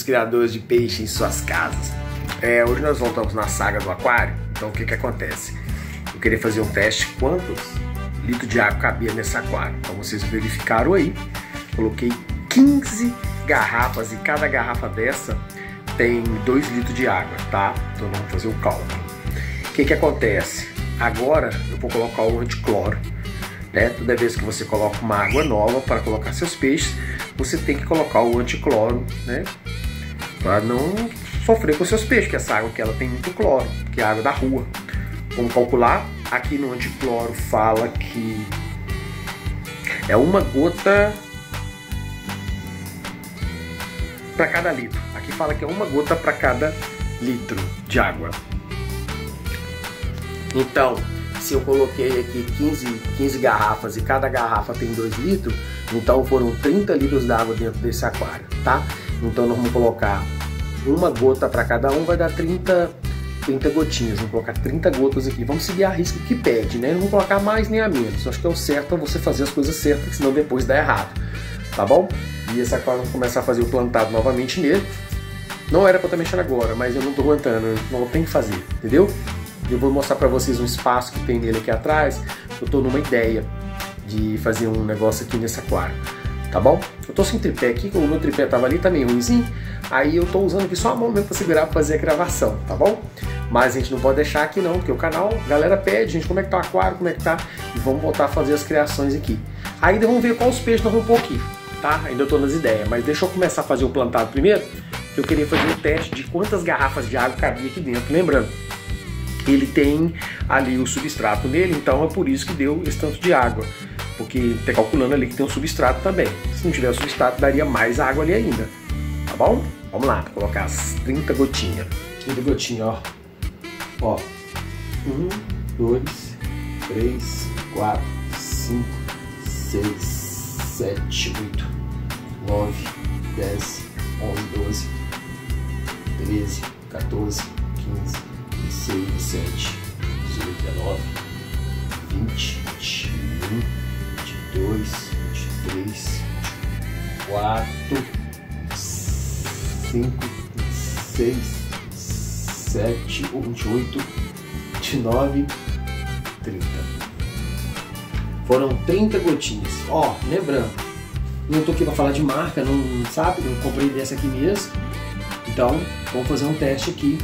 amigos criadores de peixe em suas casas. É, hoje nós voltamos na saga do aquário. Então o que que acontece? Eu queria fazer um teste quantos litros de água cabia nesse aquário. Então vocês verificaram aí. Coloquei 15 garrafas e cada garrafa dessa tem 2 litros de água, tá? Então vamos fazer o cálculo. O que que acontece? Agora eu vou colocar o anticloro. Né? Toda vez que você coloca uma água nova para colocar seus peixes, você tem que colocar o anticloro, né? Para não sofrer com seus peixes, que essa água que ela tem muito cloro, que é a água da rua. Vamos calcular? Aqui no anticloro fala que é uma gota para cada litro. Aqui fala que é uma gota para cada litro de água. Então, se eu coloquei aqui 15, 15 garrafas e cada garrafa tem 2 litros, então foram 30 litros d'água dentro desse aquário, tá? Então nós vamos colocar uma gota para cada um, vai dar 30, 30 gotinhas. Vamos colocar 30 gotas aqui. Vamos seguir a risca que pede, né? Não vamos colocar mais nem a menos. Acho que é o certo é você fazer as coisas certas, senão depois dá errado. Tá bom? E esse aquário vamos começar a fazer o plantado novamente nele. Não era para estar mexendo agora, mas eu não tô aguentando. Não tem que fazer, entendeu? Eu vou mostrar para vocês um espaço que tem nele aqui atrás. Eu tô numa ideia de fazer um negócio aqui nesse aquário, tá bom? Eu tô sem tripé aqui, como o meu tripé tava ali, tá meio ruimzinho. Aí eu tô usando aqui só a mão mesmo para segurar para fazer a gravação, tá bom? Mas a gente não pode deixar aqui não, porque o canal, a galera pede, gente, como é que tá o aquário, como é que tá, e vamos voltar a fazer as criações aqui. Ainda vamos ver quais peixes nós vamos pôr aqui, tá? Ainda tô nas ideias, mas deixa eu começar a fazer o plantado primeiro, que eu queria fazer um teste de quantas garrafas de água cabia aqui dentro. Lembrando, ele tem ali o substrato nele, então é por isso que deu esse tanto de água. Porque tá calculando ali que tem um substrato também. Se não tiver substrato, daria mais água ali ainda. Tá bom? Vamos lá, colocar as 30 gotinhas. 30 gotinhas, ó. Ó. 1, 2, 3, 4, 5, 6, 7, 8, 9, 10, 11, 12, 13, 14, 15, 16, 17, 18, 19, 20, 21, 22, 23, 24, 5, 6, 7, 28, 29, 30. Foram 30 gotinhas. Ó, lembrando, não tô aqui para falar de marca, não sabe, eu comprei dessa aqui mesmo. Então, vamos fazer um teste aqui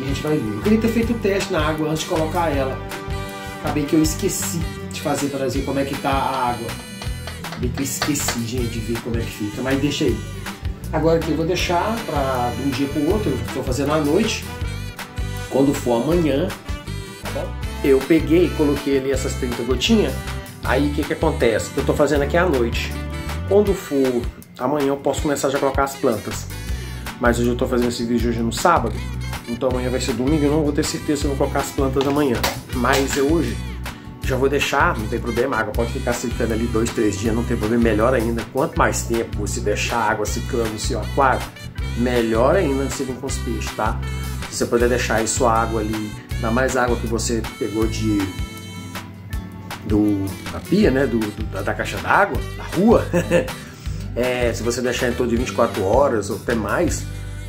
e a gente vai ver. Eu queria ter feito o teste na água antes de colocar ela. Acabei que eu esqueci fazer para ver como é que tá a água. Que eu esqueci, gente, de ver como é que fica, mas deixa aí. Agora aqui eu vou deixar para de um dia para o outro, estou fazendo à noite. Quando for amanhã, tá bom? Eu peguei e coloquei ali essas 30 gotinhas. Aí o que, que acontece? Eu estou fazendo aqui à noite. Quando for amanhã eu posso começar já a colocar as plantas. Mas hoje eu estou fazendo esse vídeo hoje no sábado. Então amanhã vai ser domingo, eu não vou ter certeza se eu vou colocar as plantas amanhã. Mas eu hoje já vou deixar, não tem problema, a água pode ficar secando ali dois, três dias, não tem problema, melhor ainda. Quanto mais tempo você deixar a água secando no seu aquário, melhor ainda você vem com os peixes, tá? Se você puder deixar aí sua água ali, na mais água que você pegou de do, da pia, né, do, do da, da, caixa d'água, da rua, é, se você deixar em torno de 24 horas ou até mais,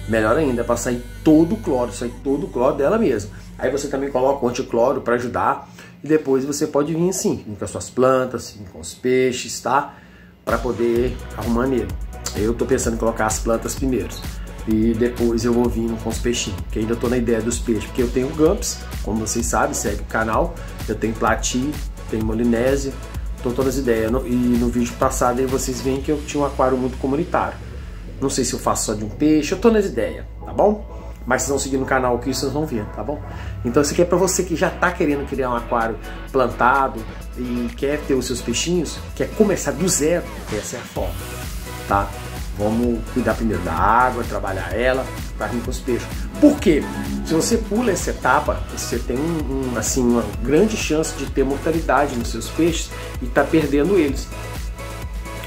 melhor ainda, para sair todo o cloro, sair todo o cloro dela mesma. Aí você também coloca o anticloro para ajudar e depois você pode vir assim, vir com as suas plantas, vir com os peixes, tá? Para poder arrumar nele. Eu tô pensando em colocar as plantas primeiro e depois eu vou vir com os peixinhos, que ainda tô na ideia dos peixes, porque eu tenho Gumps, como vocês sabem, segue o canal, eu tenho Plati, tenho Molinésia, tô todas as ideias. E no vídeo passado aí vocês veem que eu tinha um aquário muito comunitário. Não sei se eu faço só de um peixe, eu tô nas ideias, tá bom? Mas vocês vão seguir no canal que vocês vão ver, tá bom? Então isso aqui é para você que já está querendo criar um aquário plantado e quer ter os seus peixinhos, quer começar do zero, essa é a forma, tá? Vamos cuidar primeiro da água, trabalhar ela, para vir com os peixes. Por quê? Se você pula essa etapa, você tem um, um, assim, uma grande chance de ter mortalidade nos seus peixes e tá perdendo eles.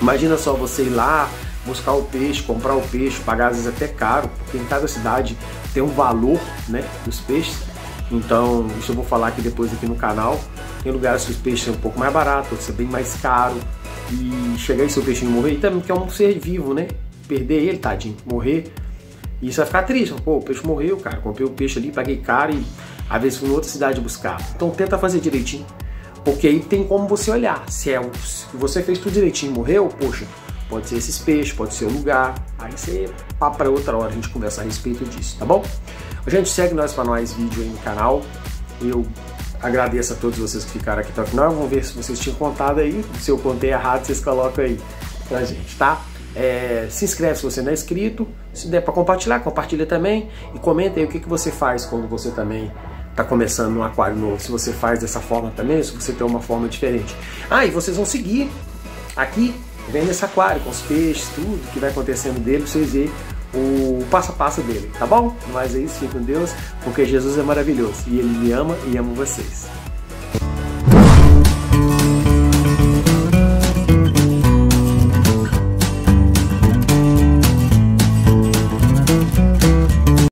Imagina só você ir lá, buscar o peixe, comprar o peixe, pagar às vezes até caro, porque em cada cidade tem um valor né, dos peixes. Então, isso eu vou falar aqui depois aqui no canal. Tem lugares que os peixes são um pouco mais baratos, outros são bem mais caro. E chegar e seu peixinho morrer, e também que é um ser vivo, né? Perder ele, tadinho, morrer, você vai ficar triste, pô, o peixe morreu, cara. Comprei o peixe ali, paguei caro e às vezes fui em outra cidade buscar. Então tenta fazer direitinho. Porque aí tem como você olhar. Se é se você fez tudo direitinho e morreu, poxa, pode ser esses peixes, pode ser o lugar. Aí você pá para outra hora a gente conversa a respeito disso, tá bom? A gente segue nós para mais vídeo aí no canal. Eu agradeço a todos vocês que ficaram aqui até o final. Vamos ver se vocês tinham contado aí. Se eu contei errado, vocês colocam aí pra gente, tá? É, se inscreve se você não é inscrito. Se der para compartilhar, compartilha também. E comenta aí o que, que você faz quando você também está começando um aquário novo. Se você faz dessa forma também, se você tem uma forma diferente. Ah, e vocês vão seguir aqui, vendo esse aquário com os peixes, tudo que vai acontecendo dele, vocês verem o passo a passo dele, tá bom? Mas é isso, fique com Deus, porque Jesus é maravilhoso e Ele me ama e ama vocês.